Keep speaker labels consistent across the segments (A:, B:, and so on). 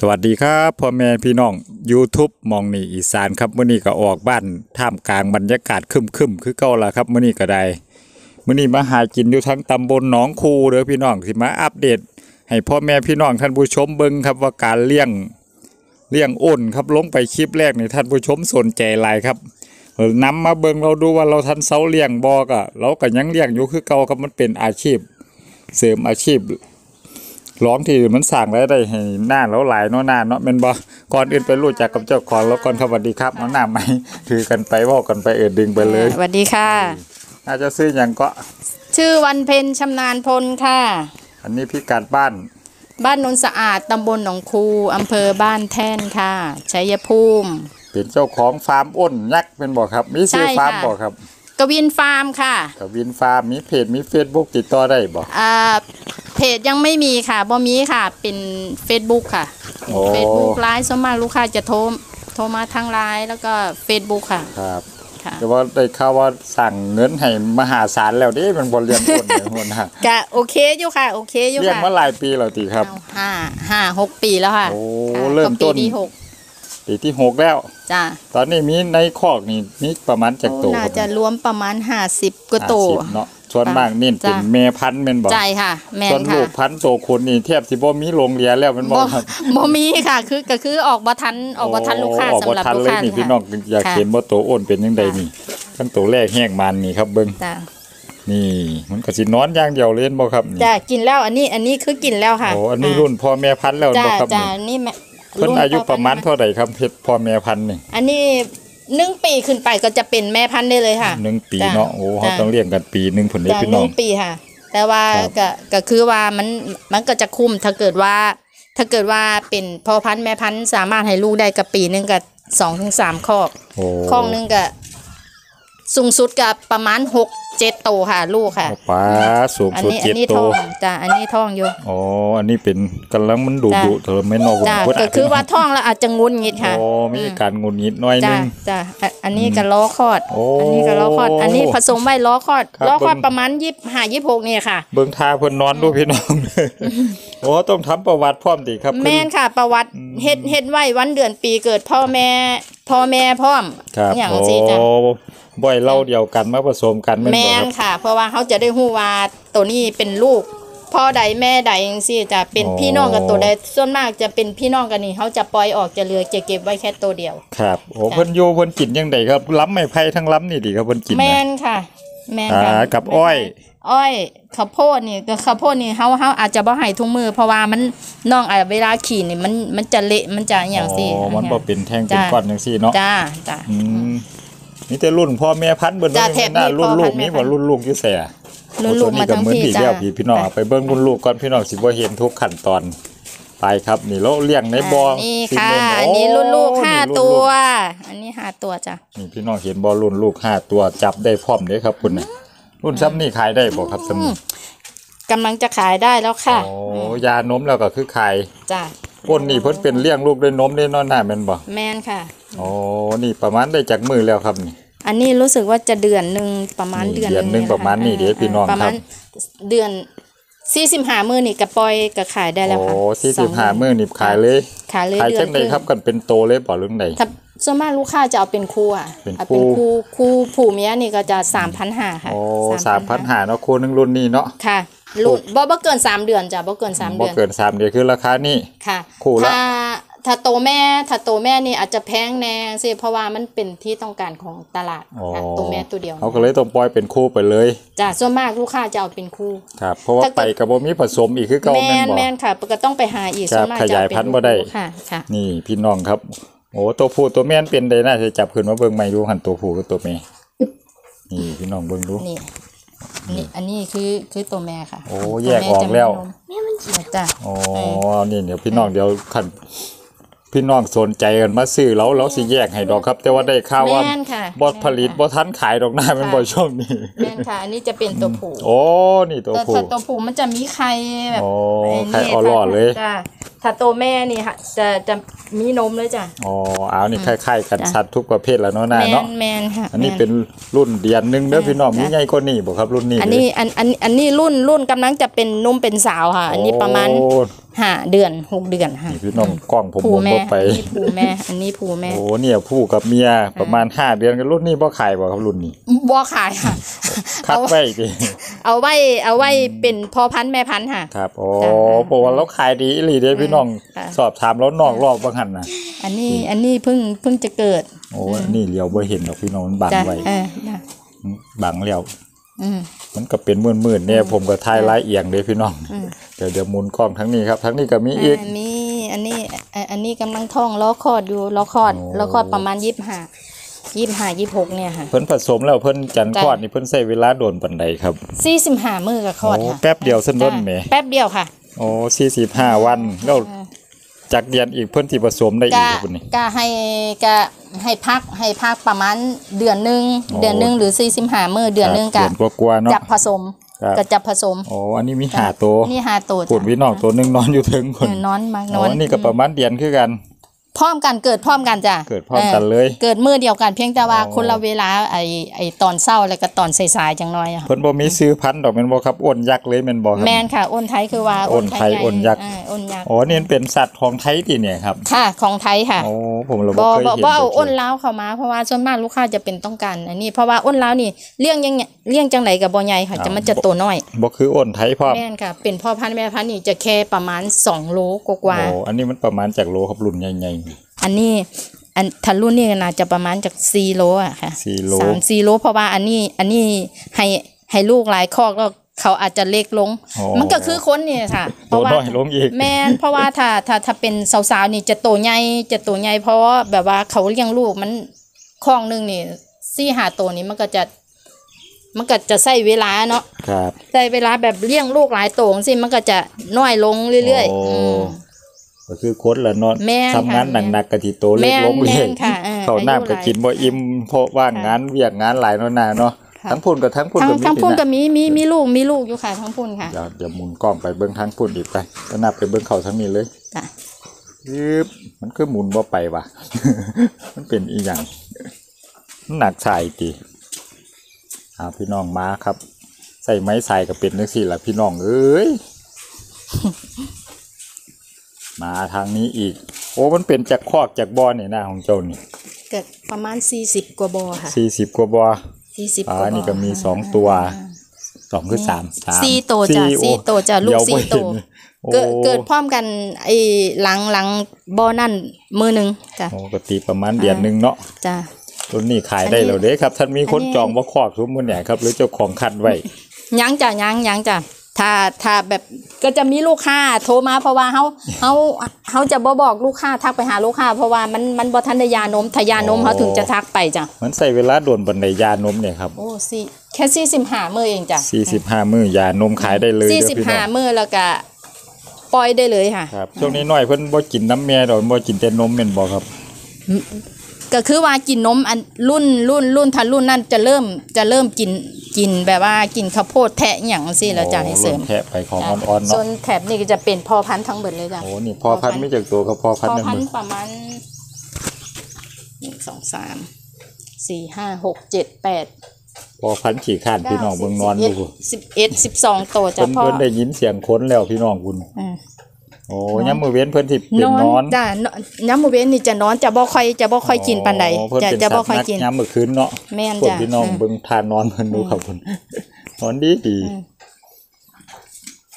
A: สวัสดีครับพ่อแม่พี่น้อง YouTube มองนี่อีสานครับมื้อนี้ก็ออกบ้านท่ามกลางบรรยากาศครึมคือเก่าละครับมื้อนี้ก็ได้มื้อนี้มาหากินอยู่ทั้งตำบลหนองคูเด้อพี่น้องสิมาอัปเดต ให้พ่อแม่พี่น้องท่านผู้ชมเบิ่งครับว่าการเลี้ยงเลี้ยงอ้นครับลงไปคลิปแรกนี่ท่านผู้ชมสนใจหลายครับนำมาเบิ่งเราดูว่าเราทันเซาเลี้ยงบ่ก็เราก็ยังเลี้ยงอยู่คือเก่าครับมันเป็นอาชีพ เสริมอาชีพ ร้องที่มันสั่งรายได้ให้หน้าแล้วหลายเนาะหน้าเนาะแม่นบ่ก่อนอื่นไปรู้จักกับเจ้าของแล้วก่อนครับสวัสดีครับเอาหน้าไหมถือกันไปเว้ากันไปเออดึงไปเลย
B: สวัสดีค่ะ
A: น่าจะซื้อหยังก็
B: ชื่อวันเพ็ญชำนาญพลค่ะ
A: อันนี้พิกัดบ้าน
B: บ้านนนสะอาดตำบลหนองคูอำเภอบ้านแท่นค่ะชัยภูมิ
A: เป็นเจ้าของฟาร์มอ้นยักษ์เป็นบ่ครับ มีชื่อ
B: ใช่ค่ะ
A: ฟาร์มบ่ครับ
B: ก วินฟาร์มค่ะ
A: กับวินฟาร์มมีเพจมี Facebook ติดต่อได้บ่
B: อ่าเพจยังไม่มีค่ะบ่มีค่ะ เป็น Facebook ค่ะ
A: โอ้
B: เฟซบุ๊กไลน์ส่วนมากลูกค้าจะโทรโทรมาทางไลน์แล้วก็ Facebook ค่ะ
A: ครับ
B: ค่ะ
A: แต่ว่าได้ข่าวว่าสร้างเงินให้มหาศาลแล้วเด้มันบ่เลี้ยงอ้นเลยหัวหน้า
B: ก็โอเคอยู่ค่ะ โอเคอยู่
A: เลี้ยง
B: ค่ะ
A: มาหลายปีแล้วติครับ
B: เอาห้าห้าหกปีแล้วค่ะ
A: โอ้
B: ค่ะ
A: เริ่มต้น
B: ก็ปีที่หก
A: ปีที่หกแล้ว
B: จ้า
A: ตอนนี้มีในคอกนี่มีประมาณจักโต
B: น่าจะรวมประมาณห้าสิบกว่าโต
A: ห้าสิบเนาะส่วนมากนี่เป็น
B: จ้ะ
A: แม่พันธุ์แม่นบ่
B: ใจค่ะแม่
A: ส่วน
B: น
A: ลู
B: ค่ะ
A: กพันธุ์โตคนนี่แทบสิบ่มีโรงเรียนแล้วแมันบ่
B: บ่
A: ครับ
B: บ่มีค่ะ คือก็คือออกบ่ทันออกบ่ทันลูกค้า
A: ออก
B: สำ
A: บ่
B: หรับ
A: ทัน
B: ลูก
A: เลย
B: ค้า
A: นี่
B: ค่ะ
A: พี่น้องอยาก
B: ค่ะ
A: เห็นว่าโตอ้นเป็นจังได
B: ค่ะ
A: นี่ขั้นโตแรกแห้งมันนี่ครับเบิ่ง
B: จ้า
A: นี่มันก็สินอนอย่างเดียวเล่นบ่ครับนี่
B: จ้ากินแล้วอันนี้อันนี้คือกินแล้วค่ะ
A: โอ้อันนี้รุ่นพ่อแม่พันธุ์แล้ว
B: จ้า
A: บ่ครับ
B: จ้า
A: นี่
B: นี่แม่
A: เพิ่นอายุประมาณ
B: เท่า
A: เท่าใดครับเพชรพ่อแม่พันธุ์นี่
B: อันนี้หนึ่งปีขึ้นไปก็จะเป็นแม่พันธุ์ได้เลยค่ะ
A: หนึ่งปี
B: จ้ะ
A: เนาะโอ้เขา
B: จ้ะ
A: ต้องเลี้ยงกันปีหนึงพุ่นเด้
B: จ้า
A: พี่
B: ห
A: น้อ
B: นึ่
A: ง
B: งปีค่ะ แต่ว่า
A: ครับ
B: ก็ก็คือว่ามันมันก็จะคุ้มถ้าเกิดว่า ถ้าเกิดว่าเป็นพ่อพันธุ์แม่พันธุ์สามารถให้ลูกได้กับปีหนึงกับสองถึงสามคอก
A: โอ้
B: คอกหนึงก็สูงสุดกับประมาณหก เจ็ดโตค่ะ ลูกค่ะ
A: โอ้ป้าสูง
B: อัน
A: สุด
B: นี้อั
A: เจ็
B: น
A: ด
B: นี้
A: โต
B: ทองจ้ะอันนี้ทองอยู่
A: อ๋ออันนี้เป็นกำลังมันดุ
B: จ้ะ
A: ดุเธอไม่นอก
B: จ้ะ
A: เพิ่น
B: ก็
A: อาจจะ
B: คือว่าทองแล้วอาจจะงุนงิดค่ะ
A: โอ้มีการงุนงิดหน้อยนึ
B: จ้ะ
A: ง
B: จ้ะอะอันนี้ก็ล้อคลอด
A: โอ้
B: อันนี้ก็ล้อคลอด อันนี้ผสมไว้ล้อคลอด
A: ครับ
B: ล้อคลอด
A: เบิ่ง
B: ประมาณยี่ห้ายี่หกเนี่ยค่ะ
A: เบิ่งทาเพิ่นนอนดูพี่น้องโอ้ต้องทำประวัติพร้อมติครับ
B: แม่นค่ะ ประวัติเฮ็ดเฮ็ดไว้วันเดือนปีเกิดพ่อแม่พ่อแม่พร้อม
A: ครับ
B: อย่าง
A: โอ้
B: สิจ้ะ
A: บ่อยเล่าเดียวกันมาผสมกันแม่น
B: แม่
A: บ่
B: น
A: ครับ
B: ค่ะ เพราะว่าเขาจะได้ฮู้ว่าตัวนี้เป็นลูกพ่อใดแม่ใดจังซี่จะเป็น
A: อ๋อ
B: พี่น้องกับตัวใดส่วนมากจะเป็นพี่น้องกันนี่เขาจะปล่อยออกจะเหลือจะเก็บไว้แค่ตัวเดียว
A: ครับโอ้
B: จ้ะ
A: เพิ่นอยู่เพิ่นกินจังไดครับล้ำไม้ไผ่ทั้งล้ำนี่ดิครับเพิ่นกิน
B: แม่
A: นะ
B: นค่ะ แม่น
A: อ่า
B: ค่ะ
A: กับอ้อย
B: อ้อยข้าวโพดนี่ก็ข้าวโพดนี่เฮาเฮาอาจจะบ่ให้ทุกมือ เพราะว่ามันน้องอะเวลาขี่นี่มันมันจะเละมันจะอหย่างซี่
A: อ๋อมันบ่เป็นแท่งเป็น
B: จ้ะ
A: ก้อนจังซี่เนาะ
B: จ้าจ้า
A: อื มมีแต่รุ่นพ่อแม่พันธุ์เบิ่น
B: จ้ะ
A: บ่
B: แถบ
A: หน้า
B: นี้
A: รุ่น
B: พ่อ
A: ลู
B: พั
A: ก
B: นธุ์
A: นี้
B: แม่พั
A: บ่
B: นธุ์
A: รุ่นลูกอยู่แซ่
B: รุ่นลูกมาทั้ง
A: ตัว
B: พี่
A: นี้ก็เหมือน
B: จ้า
A: แล้วพี่พี่น้องเอาไปเบิ่งรุ่นลูกก่อนพี่น้องสิบ่เห็นทุกขั้นตอนไปครับนี่เราเลี้ยงในบ่อ
B: นี่
A: ซี
B: ค่ะ
A: เมนต์
B: อันนี้รุ่นลูกห้า
A: นี่รุ่น
B: ตัว
A: ลูก
B: อันนี้ห้าตัวจ้ะ
A: นี่พี่น้องเห็นบ่รุ่นลูกห้าตัวจับได้พร้อมเด้ครับคุณน่ะรุ่นซ้ำนี่ขายได้บ่ครับซ้ำนี่
B: กำลังจะขายได้แล้วค่ะ
A: โอ้ยานมแล้วก็คือขาย
B: จ้า
A: ก้นนี่เพิ่นเป็นเลี้ยงลูกด้วยนมได้เนอนหน้าแม่นบ่
B: แมนค่ะ
A: โอ้นี่ประมาณได้จากมือแล้วครับนี่
B: อันนี้รู้สึกว่าจะเดือนหนึ่งประมาณ
A: นี่
B: เดือน
A: เดือนหนึ่ง
B: แหล
A: ประมาณนี้
B: ค่
A: เด้พี่น้อง
B: ประมาณ
A: ครับ
B: เดือนสี่สิบห้ามือนี่กระปล่อยกระขายได้แล้ว
A: โอ้
B: ค่ะ
A: สี่สิบห้า
B: สง
A: มื้อนี่ขายเลย
B: ขายเลย
A: ขาย
B: เดือ
A: จั
B: น
A: งไดครับกันเป็นโตเลยบ่เรื่องใด
B: ถ้าส่วนมากลูกค้าจะเอาเป็นคู่อะ
A: เป็น
B: เอาเป็น
A: คู่
B: คู่คู่ผู้เมียนี่ก็จะสามพันห้าค่ะ
A: โอ้สามพันหาเนาะคู่หนึงรุ่นนี้เนาะ
B: ค่ะ รุ่นบ่บ่เกินสามเดือนจ้ะบ่เกินสาม
A: บ่
B: เดือน
A: เกินสามเดือนคือราคานี่
B: ค่ะ
A: คู่ละ
B: ถ้าถ้าโตแม่ถ้าโตแม่นี่อาจจะแพงแน่สิเพราะว่ามันเป็นที่ต้องการของตลาด
A: อ๋อ
B: ค่ะตัวแม่ตัวเดียว
A: เขาก็เลยต้องปล่อยเป็นคู่ไปเลย
B: จ้ะส่วนมากลูกค้าจะเอาเป็นคู่
A: ครับเพราะว่า
B: ถ้าเกิด
A: ไปกับบ่มีผสมอีกคือเก่า
B: แม
A: แม่น
B: น
A: บ่
B: แมนค่ะก็ต้องไปหาอีก
A: ครับ
B: ส่วนมาก
A: ข
B: จะ
A: ยาย
B: เอเป็
A: พันธุ์บ่ได้
B: ค่ะค่ะ
A: นี่พี่น้องครับโอ้ตัวผู้ตัวแม่นเป็นได้น่าจะจับขึ้นมาเบิ่งใหม่ดูหันตัวผู้กับตัวแม่นี่พี่น้องเบิ่งดู
B: นี่ นี่อันนี้คือคือตัวแม่ค่ะ
A: โอ้
B: ตัว
A: แยกออกแล้ว
B: แม่มันจ้ะ
A: อ๋อนี่เดี๋ยวพี่น้องเดี๋ยวคันพี่น้องสนใจกันมาซื้อแล้วแล้วสิแยกให้ดอกครับ แต่ว่าได้ข่าวว่า
B: แม่นค่ะ
A: บ่ผลิตบ่ทันขายดอกหน้ามันบ่ช่วงนี้
B: แม่นค่ะ อันนี้จะเป็นตัวผู้
A: โอ้นี่ตัว
B: แต่
A: ผู้
B: ถ้าตัวผู้มันจะมีไข่แบบ
A: โอ้
B: อ้
A: ไข่
B: นี่
A: อ่อนหลอดเลย
B: จ้ะ ถ้าตัวแม่นี่ค่ะจะจะมีนมเลยจ้ะ
A: อ๋อเอานี่คล้ายๆกัน
B: จ้ะ
A: สัตว์ทุกประเภทแล้วเนาะนา
B: แม
A: เนาะ
B: นแมนค่ะ
A: อันนี้
B: แม่
A: เป็นรุ่นเดียนหนึงเด้อพี่น้อง
B: จ้ะ
A: มีใหญ่กว่านี้บ่ครับรุ่นนี้
B: อันนี้อันอันอันนี้รุ่นรุ่นกำลังจะเป็นนุ่มเป็นสาวค่ะ อันนี้ประมาณ
A: โอ้
B: ห้าเดือนหกเดือนค่ะ
A: นี่พี่น้องกล้องผม
B: ผู
A: วน
B: แม่
A: บ่ไป
B: อันนี้ผูแม่ อันนี้ผูแม่
A: โอ้เนี่ยผู้กับเมียประมาณห้าเดือนกันรุ่นนี้บ่ขายบ่ครับรุ่นนี้
B: บัวขายค่ะ
A: คัด
B: เอา
A: ไว้ดิ
B: เอาไว้ เอาไว้เป็นพ่อพันธุ์แม่พันธุ์ค่ะ
A: ครับโอ้
B: จ้ะ
A: เพราะว่าเราขายดีอีหลีเด้พี่น้อง
B: ค่ะ
A: สอบถามแล้วนอกรอบบ่หันน่ะ
B: อันนี้อันนี้เพิ่งเพิ่งจะเกิด
A: โอ้นี่เลียวบ่เห็นดอกพี่น้องมันบัง
B: จ้ะ
A: ไว้
B: เออจ้ะ
A: บังแล้ว
B: อื ม
A: มันก็เป็นมืดๆเนี่ยผมก็ทายลายเอียงเด้พี่น้อง
B: อืม
A: เดี๋ยวเดี๋ยวหมุนกล้องทั้งนี้ครับ ทั้งนี้ก็มีอีก
B: อันนี้ อันนี้อะอันนี้กำลังท้องล้อคลอดอยู่ล้อคลอด
A: โอ้
B: ล้อคลอดประมาณยี่สิบห้ายี่สิบห้ายี่สิบหกเนี่ยค่ะ
A: เพิ่นผสมแล้วเพิ่นจัน
B: จ้ะ
A: คลอดนี่เพิ่นใช้เวลาโดนปานใดครับ
B: สี่สิบห้ามือกับคลอด
A: โอ้
B: ค่ะ
A: แป๊บเดียวซั่นโดนแหม
B: แป๊บเดียวค่ะ
A: โอ้45วันแล้วจากเดือนอีกเพิ่นสิผสมได้อีก
B: ก็
A: ครับพุ่นนี่
B: ก็ให้ก็ ให้พักให้พักประมาณเดือนหนึ่ง
A: โอ้
B: เดือนหนึ่งหรือสี่สิบห้ามือเดือนหนึ่ง
A: ค
B: กั
A: รับเดือนกว่าๆเนาะ
B: จับผสม
A: ครับ
B: ก็จับผสม
A: โอ้อันนี้มีห้าตัว
B: นี่ห้าตัว
A: ปุ่นพี่น้องตัวหนึงนอนอยู่ถึงค
B: เอนอนอนมากน
A: โอ้
B: อน
A: อันนี้ก็ประมาณเดือนคือกัน
B: พร้อมกันเกิดพร้อมกันจ้ะ
A: เกิดพร้อมกันเลย
B: เกิดมือเดียวกันเพียงแต่ว่า
A: อ๋อ
B: คนละเวลาไอไอตอนเศร้าแล้วก็ตอนสายๆจังน้อยอะ
A: เพิ่นบ่มีซื้อพันธุ์ดอกแม่นบ่ครับอ้วนยักษ์เลยแม่นบ่ครับ
B: แมนค่ะอ้นไทยคือว่า
A: อ้นไทย
B: ใหญ่
A: อ้นยักษ์
B: อ่าอ้นยักษ์
A: อ๋อนี่มันเป็นสัตว์ของไทยติเนี่ยครับ
B: ค่ะของไทยค่ะ
A: โอ้ผมเรา
B: บ
A: บ่
B: อ
A: เคย
B: บอ
A: เห็น
B: บอเอา
A: จัก
B: อ้น
A: เทื่
B: ล้าวเข้ามาเพราะว่าส่วนมากลูกค้าจะเป็นต้องการอันนี้เพราะว่าอ้นล้าวนี่เลี้ยงยังไงเลี้ยงจังไหนกับบอใหญ่ค่ะจะมันจะตัวน้อย
A: บ่คืออ้นไทยพร้อม
B: แม่นค่ะเป็นพ่อพันธุ์แม่พันธุ์นี่จะแค่ประมาณ2โลกว่า
A: โอ้อันนี้มันประมาณจากโลครับรุ่นใหญ่
B: ๆ อันนี้อันทันรุ่นนี่น่าจะประมาณจาก4โลอะค่ะ
A: สี่โล
B: สามสี่โล เพราะว่าอันนี้อันนี้ให้ให้ลูกหลายคอกแล้วเขาอาจจะเล็กลง
A: โอ้
B: มันก็คือคนนี่ค่ะ เพ
A: ตัว
B: ราะว่า
A: น้อยลงอีก
B: แม่นเพราะว่าถ้าถ้าถ้าเป็นสาวๆนี่จะโตใหญ่จะโตใหญ่เพราะว่าแบบว่าเขาเลี้ยงลูกมันคลองหนึงนี่สี่หาตัวนี้มันก็จะ มันก็จะใช้เวลาเนาะ
A: ครับ
B: ใช้เวลาแบบเลี้ยงลูกหลายโตสิมันก็จะน้อยลงเรื่อย
A: โอ้
B: ๆอืม
A: ก็คือคนละเนาะ
B: แม่น
A: ทำงาน
B: ค่ะ
A: หนักๆกะทิโตเล็ก
B: แม่น
A: ลงเล
B: แม่
A: ย
B: นค่ะเออ
A: เขาวน้ำก็กินบ่อิ่มเพราะว่างงานเวียกงานหลายเนาะนาเนาะ
B: ค่ะ
A: ทั้งพุ่นกับทั้งพุ่น
B: ทั้ง
A: ก็มี
B: ทั้งพุ่น
A: นะ
B: ก็มีมีมีลูกมีลูกอยู่ค่ะทั้งพุ่นค่ะ
A: เดี๋ยวเดี๋ยวหมุนกล้องไปเบิ่งทั้งพุ่นอีกไปก็นับไปเบิ่งเขาทั้งนี้เลย
B: จ้ะ
A: ยึบมันคือหมุนบ่ไปว่ะ มันเป็นอีหยังมันหนักใส่ติเอาพี่น้องมาครับ ใส่ไม้ใส่ก็เป็นจังซี่ล่ะพี่น้องเอ้ย มาทางนี้อีก โอ้มันเป็นจากคอกจากบ่อนี่หน้าของเจ้านี่
B: เกิดประมาณ40กว่าบ่อค่ะ
A: สี่สิบกว่าบ่อ
B: 40ก
A: อ่า
B: ว่าบ่อ
A: นี่ก็มี
B: ค่ะ
A: สองตัวสองคือสามสาม
B: สี่ตัวจ้ะ
A: โอ้
B: สี่ตัวจ้ะลูก
A: เดี๋ยว
B: สี่
A: บ่
B: ตัว
A: เห็นโอ้
B: เกิดเกิดพร้อมกันไอ้หลังหลังบ่อนั่นมือหนึ่งจ้ะ
A: โอ้ปกติประมาณเดือนหนึงเนาะ
B: จ้ะ
A: ตัวนี้ขายได้
B: อันนี้
A: แล้วเด้ครับ ท่านมีคน
B: อันนี้
A: จองบ่คอกทุกมื้อเนี่ยครับ หรือเจ้าของคัดไว้
B: ยังจ้ะยังยังจ้ะ ถ้าถ้าแบบก็จะมีลูกค้าโทรมาเพราะว่าเขาเขาเขาจะบ่บอกลูกค้าทักไปหาลูกค้า เพราะว่ามันมันบ่ทันได้ยานมถ้ายานม
A: อ๋อ
B: เขาถึงจะทักไปจ้ะ
A: มันใส่เวลาโดนบันไดยานมเนี่ยครับ
B: โอ้สี่แค่สี่สิบห้ามือเองจ้ะ
A: 45มื้อยานมขายได้เลย
B: สี่
A: เด้อ
B: สิบ
A: พี่น้
B: ห้า
A: อง
B: มือแล้วก็ปล่อยได้เลยค่ะ
A: ครับช่วงนี้น้อยเพิ่นบ่กินน้ำแม่ดอกบ่กินแต่นมแม่นบ่ครับ
B: ก็คือว่ากินนมอันรุ่นรุ่นรุ่นทันรุ่นนั่นจะเริ่มจะเริ่มกินกินแบบว่ากินข้าวโพดแทะอย่างสิแล้วจะให้เสริม
A: โอ้แค่ไปของ
B: จ้ะ
A: อ่อนๆ
B: ส่ว
A: เนาะ
B: นแถบนี่ก็จะเป็นพ่อพันธุ์ทั้งหมดเลยจ้ะ
A: โอ้นี่พ่อพันธุ์ไม่จากตัวครับพ่อพัน
B: พ่อ
A: ธุ์หนึ่ง
B: พัน
A: มือ
B: ธุ์ประมาณหนึ่งสองสามสี่ห้าหกเจ็ดแปด
A: พ่อพันธุ์ขี่ข้านพี่น้องเบิ่งนอนดู
B: สิบเอ็ดสิบสองตัวจ้ะ
A: เพิ่น
B: พ่อ
A: เพิ่นได้ยินเสียงคนแล้วพี่น้องคุณ
B: อืม
A: โอ้ยามมื้อเว้นเพิ่นสิเป็นนอน
B: จ้ะนอนย้ำมือเว้นนี่จะนอนจะบ่ค่อยจะบ่ค่อยกินปานใด
A: อ๋อเพิ่น
B: จะ
A: เป็น
B: จะ
A: สั
B: บ่
A: ตว์
B: ค่อย
A: นัก
B: กิน
A: ยามมื้อคืนเนาะ
B: แม่น
A: พวก
B: จ้ะ
A: พี่น้อง
B: อืม
A: เบิ่งทานนอนเพิ่นดูครับเพิ่นนอนดีดี
B: อืม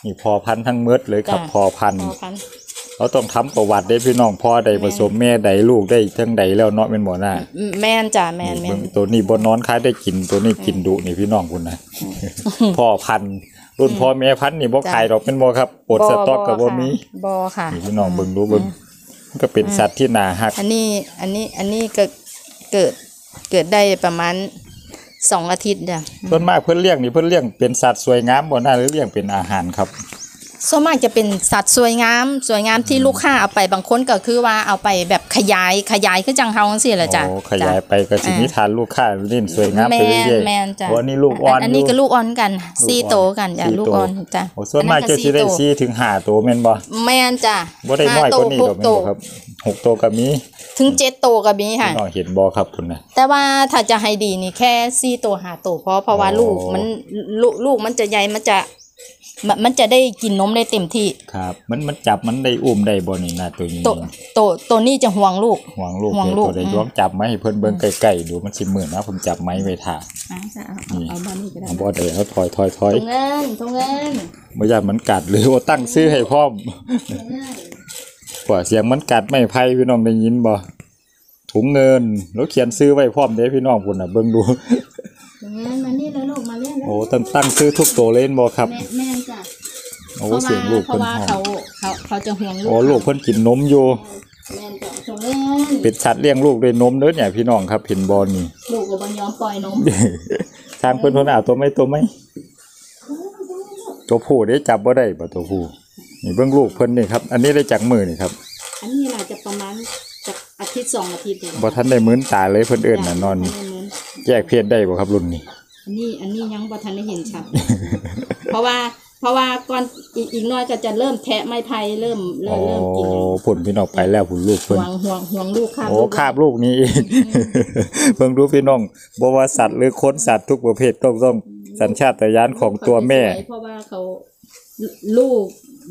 A: นี่พอพันธุ์ทั้งเมิดเลยครับ
B: จ้ะ
A: พอพันธุ์
B: พ่อพันธุ์
A: เราต้องทำประวัติได้พี่น้องพ่อใดผสมแม่ใดลูกได้ทั้งใดแล้วเนาะแม่นบ่น่ะ
B: แม่นจ้ะแม่นแม่
A: เบิ่
B: น
A: งตัวนี้บ่นอนคล้ายได้กินตัวนี้กินดุนี่พี่น้องคุณนะพ่อพันธุ์ รุ่นพ่อแม่พันธุ์นี่บ่
B: จ้ะ
A: ขายดอกเป็นบ่ครับปลดสต็อกก็บ่มี
B: บ่ค่ะ
A: นี่พี่น้องเบิ่งดูเบิ่งมันก็เป็นสัตว์ที่น่าฮัก
B: อันนี้อันนี้อันนี้ก็เกิดเกิดได้ประมาณสองอาทิตย์จ้ะ
A: ส่วนมากเพิ่นเลี้ยงนี่เพิ่นเลี้ยงเป็นสัตว์สวยงามบ่น่าหรือเลี้ยงเป็นอาหารครับ
B: ส่วนมากจะเป็นสัตว์สวยงาม สวยงามที่ลูกค้าเอาไปบางคนก็คือว่าเอาไปแบบขยายขยายคือจังเฮาจังซี่แหละจ้ะ
A: โอ้ขยายไปก็สิ
B: อ่านิ
A: นิทานลูกค้าเล่นสวยงาม
B: แม
A: ไปเรื่
B: น
A: อย
B: แมนจ้ะ
A: ๆวันนี้ลูกอ่อน
B: อันนี้
A: ยู่
B: ก็ลูกอ่อนกันสี่
A: ลูกอ่อน
B: โตกันจ้ะ
A: สี่
B: ลูก
A: โต
B: อ่อนจ้ะ
A: โอ้ส่วนมาก
B: อั
A: จะสิได้
B: โต
A: 4ถึง5ตัวแม่นบ่
B: แมนจ้ะ
A: บ่ได้น้อยกว่านี้
B: ห้
A: ดอกแม่นบ่ครับหกตัวก็มี
B: ถึงเจ็ดโตก็มีค่ะ
A: พี่น้องเห็นบ่ครับคุณน่ะ
B: แต่ว่าถ้าจะให้ดีนี่แค่สี่ตัวหาตัวเพราะเพราะว่า
A: อ๋อ
B: ลูกมันลูกลูกมันจะใหญ่มันจะ มันมันจะได้กินนมได้เต็มที่
A: ครับ มันมันจับมันได้อุ้มได้บ่นี่นะตัวนี้
B: ตัวตัวตัวนี้จะห่วงลูก
A: ห่วงลูก
B: ห่วง
A: เด้
B: ลูก
A: ตัวใด
B: อืม
A: ลองจับมาให้เพิ่นเบิ่งใกล้ๆดูมันสิมืดนะผมจับไม้ไว้ท่า
B: อะจะเอา
A: นี่
B: เอาบ้านนี้ก็ได้
A: เอาบ่ได้เอาถอยถอยถอย
B: ถุงเงินถุงเงิน
A: บ่อยากมันกัดหรือว่าตั้งซื้อให้พร้อม
B: ถุงเงิน
A: กว่าเสียงมันกัดไม่ไพ่พี่น้องได้ยินบ่ถุงเงินแล้วเขียนซื้อไว้พร้อมเด้พี่น้องพุ่นน่ะเบิ่งดู
B: ถุงเงินมานี่เลยลูกมาเล่นเลย
A: โอ้ตั้งตั้งซื้อทุกตัวเล่นบ่ครับ
B: แม่แม่นจ้ะ
A: โอ้
B: เพราะ
A: เสีย
B: ว่าง
A: ลูก
B: เพราะ
A: เพิ่น
B: ว่า
A: หอ
B: เขา
A: ม
B: เขาเขาจะห่วงลูก
A: โอ้ลูกเพิ่นกินนมอยู่
B: แม่นจ้ะถุงเงิน
A: เป็นสัตว์เลี้ยงลูกด้วยนมเด้อเนี่ยพี่น้องครับเห็นบ่นี่
B: ลูกก็บ่ยอมปล่อยนม
A: ทางเพิ่นเพิ่นเอาตัวไม่ตัวไม่ตัวผู้ได้จับบ่ได้บ่ตัวผู้นี่เบิ่งลูกเพิ่นนี่ครับ อันนี้ได้จากมือนี่ครับ
B: อันนี้น่าจะประมาณจากอาทิตย์สองอาทิตย์เอง
A: บ่ทันได้มื้นตาเลยเพิ่นเอิ้นน่ะนอน
B: บ่ทัได้เหมือน
A: แยกเพศได้บ่ครับรุ่นนี้
B: อันนี้อันนี้ยังบ่ทันได้เห็นชัด เพราะว่า เพราะว่าก่อนอีกอีกหน้อยก็จะเริ่มแทะไม้ไผ่เริ่มเริ่
A: โอ้
B: มเริ่มกินแล้ว
A: ผลพี่น้องไปแล้วผลลูก
B: ห่
A: เพิ่น
B: วงห่วงห่วงลูกค่ะ
A: โอ้คาบลูกนี้อีกเพิ่งรู้พี่น้องบ่ว่าสัตว์หรือคนสัตว์ทุกประเภทต้องต้องสัญชาตญาณของตัวแม่
B: เขาจะสยเพราะว่าเขาลูก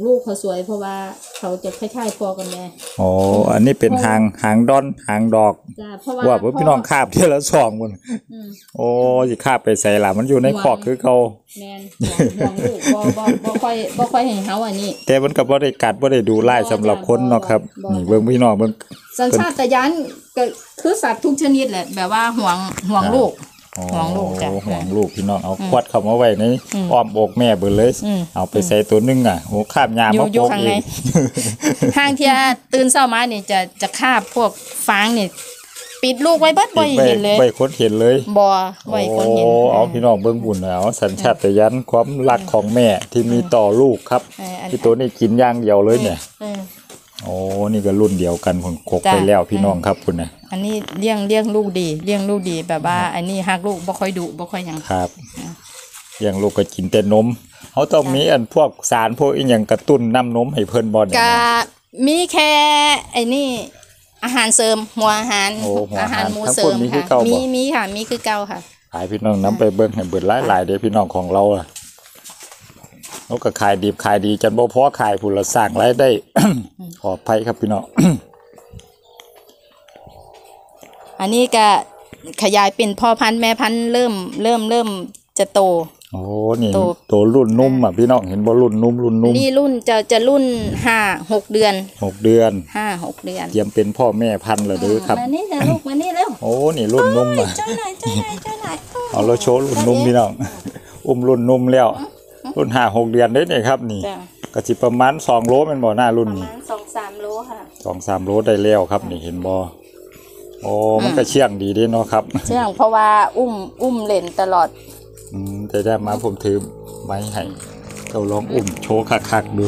B: ลูกเขาสวยเพราะว่าเขาจะคล้ายๆพ่อกับแม่
A: อ๋ออันนี้เป็นหางหางดอนหางดอก
B: จ้ะเพราะว่า
A: ว่าพี่น้องคาบเที่ยวละสองมัน
B: อืม
A: โอ้สิคาบไปใส่ล่ะมันอยู่ในคอกคือเขา
B: แม่นห่วงห่วงลูกบ่บ่บ่ค่อยบ่ค่อยให้เฮาอันนี้แต่
A: แต่มันก็บ่ได้กัดบ่ได้ดูไล่สำหรับคนเนาะครับ
B: บ่
A: นี่เบิ่งพี่น้องเบิ่ง
B: สัญชาตญาณก็คือสัตว์ทุกชนิดแหละแบบว่าห่วงห่วงลูก
A: อ๋อ
B: ห่วงลูกจ้ะ
A: ห่วงลูกพี่น้องเอาควัดเข้ามาไว้ในอ้อมอกแม่เบิดเลย
B: อืม
A: เอาไปใส่ตัวหนึงอะโอ้คาบยา
B: อยู่
A: มา
B: อยู่
A: โปก
B: ข้าง
A: เอ
B: ใน
A: ง
B: ห้างเที่ยตื่นเช้ามานี่จะจะคาบพวกฟางนี่ปิดลูกไว้เบิดบ่ให้เห็นเลย
A: ใบคนเห็นเลย
B: บ่บ่ให้คนเห็น
A: โอ้เอาพี่น้องเบิ้งบุญเอาสัญชาตญาณความรักของแม่ที่มีต่อลูกครับ
B: เอออัน
A: ที่ตัวนี้กินอย่างเดียวเลยเนี่ย
B: เออ
A: โอ้ นี่ก็รุ่นเดียวกันคนกก
B: จ้ะ
A: ไปแล้วพี่น้องครับคุณนะ
B: อันนี้เลี้ยงเลี้ยงลูกดีเลี้ยงลูกดีแบบว่า อันนี้ฮักลูกบ่ค่อยดุบ่ค่อยหยัง
A: ครับอย่างลูกก็กินแต่นมเขาต้องมีอันพวกสารพวกอีหยังกระตุ้นน้ำนมให้เพิ่นบ่เนี่ย
B: ก็มีแค่ไอ้นี่อาหารเสริมหัวอาหาร
A: โอ้หัวอาหาร
B: หมู
A: ทั้ง
B: เสริ
A: คน
B: ม
A: มีคือ
B: ค่ะ
A: เก่าบ่
B: มีมีค่ะมีคือเก่าค่ะ
A: ขายพี่น้องน้ำไปเบิ่งให้เบิดหลายๆเด้อพี่น้องของเราอะ เขาก็ขายดีขายดีจนบ่พอขายผู้ละสร้างรายได้ ขออภัยครับพี่น้อง
B: อันนี้ก็ขยายเป็นพ่อพันธุ์แม่พันธุ์เริ่มเริ่มเริ่มจะโต
A: โอ้นี่
B: โต
A: ตัวรุ่นนุ่มอะพี่น้องเห็นบ่รุ่นนุ่มรุ่นนุ่ม
B: นี่รุ่นจะจะรุ่นห้าหกเดือน
A: หกเดือน
B: ห้าหกเดือน
A: เตรียมเป็นพ่อแม่พันธุ์แล้วเด้อครับ
B: มานี่เดี๋ยวลูกมานี่เร็ว
A: โอ้นี่รุ่นนุ่มอะ
B: เจ้าหน่อยเจ้าหน่อยเจ้าหน่อย
A: เอาเราโชว์รุ่นนุ่มพี่น้อง อุ้มรุ่นนุ่มแล้ว รุ่นห้าหกเดือนเด้เนี่ยครับนี่
B: จ้ะ
A: ก็สิประมาณสองโลแม่นบ่หน้ารุ่น
B: ประ
A: นี้
B: มาณสองสามโลค่ะ
A: สองสามโลได้แล้วครับ นี่เห็นบ่โอ้มันก็เชื่องดีเด้เนาะครับ
B: เชื่องเพราะว่าอุ้มอุ้มเล่นตลอด
A: อืมแต่ได้มาผมถือไม้ให้เราลองอุ้มโชว์คักๆดู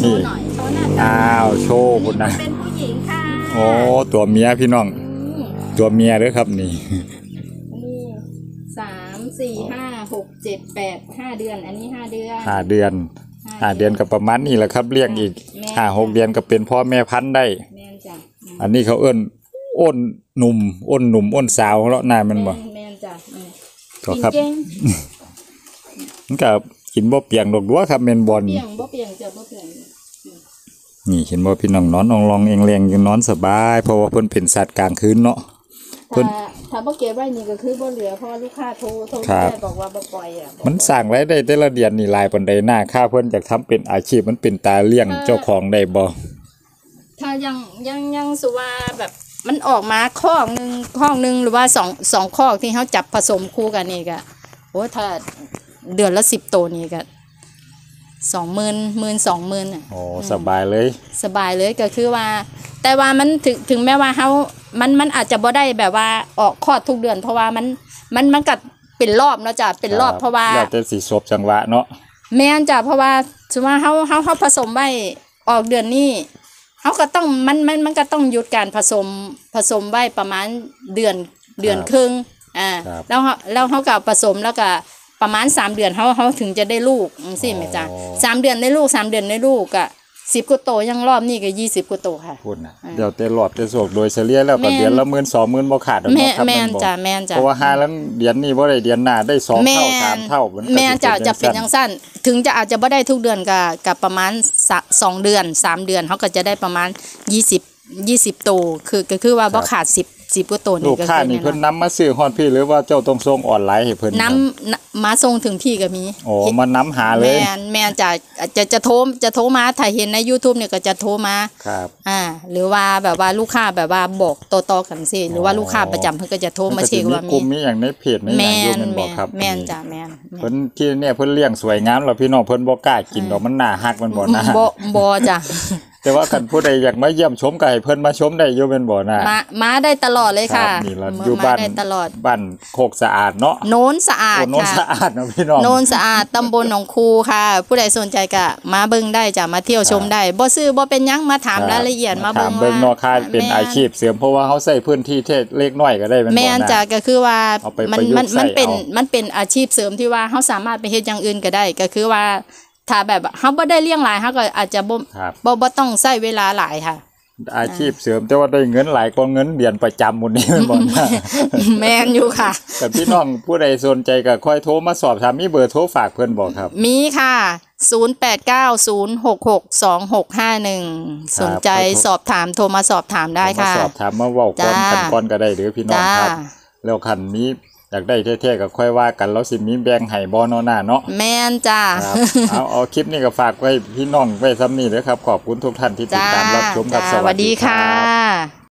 B: โชว์หน่อยโชว์หน้าตา
A: อ้าวโชว์พุ่นนะ
B: เป็นผู้หญิงค่ะ
A: โอ้ตัวเมียพี่น้อง
B: อืม
A: ตัวเมียเด้อครับนี่
B: อันนี้สาม สี่ห้าหกเจ็ดแปดห้าเดือน อันนี้ห้าเดือน
A: ห้าเดือนห้าเดือนก็ประมาณนี้แหละครับเลี้ยงอีกห้าหกเดือนก็เป็นพ่อแม่พันธุ์ได้
B: แม่นจ้ะอืม
A: อันนี้เขาเอิ้นอ้นหนุ่มอ้นหนุ่มอ้นสาวเลาะหน้ามันบ่
B: แม่นจ้ะอืม
A: ก็ครับ
B: เก่ง
A: มันก็กินบ่เปียงดอกดัวครับแม่นบ่
B: ๆเปลี่
A: นี่
B: ยงบ่เปลี่ยงจ้ะบ่เปลี่ยง
A: นี่เห็นบ่พี่น้องนอนอองลองเองแรงอยู่นอนสบาย เพราะว่าเพิ่นเป็นสัตว์กลางคืนเนาะเพิ่
B: ถ้าน ถ้าบ่เก็บไว้นี่ก็คือบ่เหลือเพราะว่าลูกค้าโทรโทร
A: ครับ
B: แม่บอกว่าบ่ปล่อยอะ
A: มันสร้างรายได้แต่ละเดือนนี่หลายปานใดหน้าค่าเพิ่นอยากทำเป็นอาชีพมันเป็นตาเลี้ยงเจ้าของได้บ่
B: ถ้ายังยังยังสุว่าแบบมันออกมาข้อกหนึงข้อกหนึงหรือว่าสองสองข้อกที่เขาจับผสมคู่กันนี่ก็โอ้ถ้าเดือนละสิบตัวนี่ก็ สองหมื่นหมื่นสองหมื่นอะ
A: โอ้สบายเลย
B: สบายเลยก็คือว่า แต่ว่ามันถึงถึงแม้ว่าเขามันมันอาจจะบ่ได้แบบว่าออกคลอดทุกเดือน เพราะว่ามันมันมันกัดเป็นรอบเนาะจ้ะเป็นรอบเพราะว่า
A: แล้วแต่สิสบจังหวะเนาะ
B: แม่นจ้ะเพราะว่าสมมติว่าเฮาเฮาเฮาผสมไว้ออกเดือนนี้เฮาก็ต้องมันมันมันก็ต้องหยุดการผสมผสมไว้ประมาณเดือนเดือนครึ่งอ่า
A: ครับ
B: แล้วเฮาแล้วเฮาก็ผสมแล้วก็ ประมาณสามเดือนเฮาเฮาถึงจะได้ลูกจังซี่แม่จ้ะ
A: อ๋อ
B: สามเดือนได้ลูกสามเดือนได้ลูกก็สิบกว่าโตยังรอบนี้ก็ยี่สิบกว่าโตค่ะ
A: พูดนะเดี๋ยวเตรอบเตโศกโดยเฉลี่ยแล้วก็
B: แม่น
A: เดือนละหมื่นสองหมื่นบ่ขาดหรอก
B: แม่
A: เนาะครับ
B: แม่น
A: บอก
B: จ้ะแม่นจ้ะ
A: เพราะว่าห้าแล้วเดือนนี้บ่ได้เดือนหน้าได้สอง
B: แม่
A: เท่าสามเท่ามันก็
B: แม่นจะ
A: สิ
B: จะเป็น
A: จั
B: จั
A: ง
B: งสั้น ถึงจะอาจจะบ่ได้ทุกเดือนกับกับประมาณสะสองเดือนสามเดือนเขาก็จะได้ประมาณยี่สิบยี่สิบโตวคือก็คือว่าบ่ขาดสิบ สิบกว่าโตว
A: ลู
B: นี่
A: ก
B: ก็
A: ค้า
B: คือ
A: นี่
B: แน่
A: เพิ่น
B: นอน
A: นำมาซื้อฮอดพี่หรือว่าเจ้าต้องส่งออนไลน์ให้เพิ่น
B: น้ำน้ำมาส่งถึงที่ก็มี
A: โอ้มันนำหาเลย
B: แม่นแม่นจะจะจะโทรจะโทรมาถ้าเห็นใน YouTube เนี่ยก็จะโทรมา
A: ครับ
B: อ่าหรือว่าแบบว่าลูกค้าแบบว่าบอกต่อๆกันสิหรือว่าลูกค้าประจำเพิ่นก็จะโทรมาเช็คว่า
A: กลุ่
B: มี
A: มมีอย่างในเพจในหยัง
B: แม่
A: อยู่
B: น
A: แม่นบ่
B: แม่น
A: ครับ
B: แม่นจ้ะแม่นแม่น
A: เพิ่นที่เนี่ยเพิ่นเลี้ยงสวยงามแล้วพี่น้องเพิ่นบ่กล้ากินดอกมันน่าฮักมันบ่น่า
B: บ่บ่จ้ะ
A: แต่ว่าคันผู้ใดอยากมาเยี่ยมชมก็ให้เพิ่นมาชมได้อยู่แม่นบ่น่า
B: มามาได้ตลอดเลย
A: ครั
B: ค่ะ
A: บนี่ล่ะ
B: มา
A: อยู่บ้าน
B: ได้ตลอด
A: บ้านโคกสะอาดเนาะ
B: โน้นสะอาด
A: โอ้โน้น
B: ค่ะ
A: สะอาดเนาะพี่น้อง
B: โน้นสะอาดตำบลหนองคูค่ะ ผู้ใดสนใจก็มาเบิ่งได้จ้ะมาเที่ยวชมได้บ่ซื้อบ่เป็นหยังมาถามรายละเอียดมา
A: ถา
B: เบิ่
A: ม
B: ง
A: เบิ่งเนาะ
B: ว่า
A: ค่าเป็น
B: แม่น
A: อาชีพเสริมเพราะว่าเขาใช้พื้นที่เทศเล็กน้อยก็ได้แม่นบ่
B: แม่น
A: นะ
B: จ้ะก็คือว่า
A: เอาไป
B: มั
A: ประยุกต์
B: มันมัน
A: ใส่
B: เป็น
A: เอา
B: มันเป็นอาชีพเสริมที่ว่าเฮาสามารถไปเฮ็ดอย่างอื่นก็ได้ก็คือว่า ถ้าแบบเฮาบ่ได้เลี้ยงหลายเฮาก็อาจจะบ่
A: ครับ
B: บ่บ่ต้องใช้เวลาหลายค่ะ
A: อาชีพเสริมแต่ว่าได้เงินหลายกว่าเงินเดือนประจำหมดนี้แม่นบ่นะ
B: แม่นอยู่ค่ะ
A: แต่พี่น้องผู้ใดสนใจก็ค่อยโทรมาสอบถามมีเบอร์โทรฝากเพิ่นบอกครับ
B: มีค่ะ 0890662651 สนใจสอบถามโทรมาสอบถามได้
A: มา
B: ค่ะ
A: สอบถามมาเว้าก่อน
B: จ้า
A: กันก่อนก็ได้เด้อพี่น้อง
B: จ้า
A: ครับ แล้วคันนี้ อยากได้แท้ๆก็ค่อยว่ากันแล้วสิมีแบ่งให้บ่เนาะหน้าเนาะ
B: แม่นจ้า
A: ครับเอาเอาคลิปนี้ก็ฝากไว้พี่น้องไว้ซ้ำนี้เด้อครับ ขอบคุณทุกท่านที่ติด
B: จ้า
A: ตามรับชมกับ
B: จ้า
A: สวัสดี
B: ค่ะ
A: ครับ